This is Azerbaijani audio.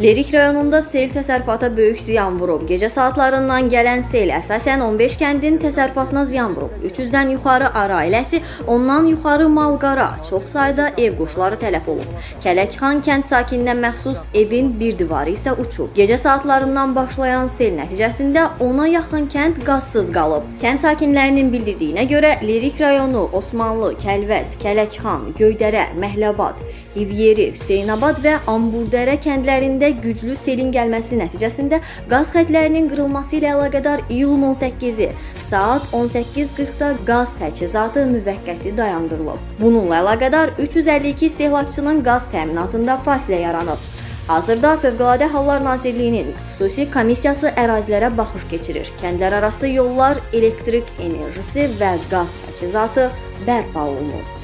Lerik rayonunda sel təsərrüfata böyük ziyan vurub. Gecə saatlarından gələn sel əsasən 15 kəndin təsərrüfatına ziyan vurub. 300-dən yuxarı ara ailəsi, ondan yuxarı malqara, çox sayda ev quşları tələf olub. Kələkxan kənd sakininə məxsus evin bir divarı isə uçub. Gecə saatlarından başlayan sel nəticəsində ona yaxın kənd qazsız qalıb. Kənd sakinlərinin bildirdiyinə görə Lerik rayonu, Osmanlı, Kəlvəz, Kələkxan, Göydərə, Məhləbad, Hiviyeri, Hüseynabad və Amburdərə kəndlərində güclü selin gəlməsi nəticəsində qaz xətlərinin qırılması ilə əlaqədar iyulun 18-i saat 18:40-da qaz təchizatı müvəqqəti dayandırılıb. Bununla əlaqədar 352 istehlakçının qaz təminatında fasilə yaranıb. Hazırda Fövqəladə Hallar Nazirliyinin xüsusi komissiyası ərazilərə baxış keçirir. Kəndlər arası yollar, elektrik enerjisi və qaz təchizatı bərpa olunur.